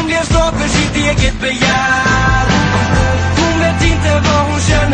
Unë vjen shtot me shiti e ketë pe jarë Unë vetin të vohun shenë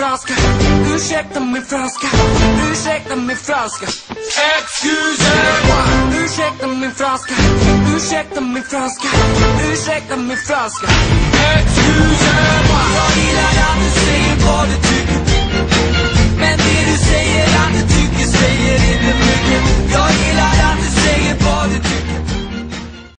frosca, uświadomy frosca, uświadomy frosca. excuse me, uświadomy frosca, uświadomy frosca, uświadomy frosca. Excuse-moi,